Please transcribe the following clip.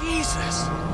Jesus!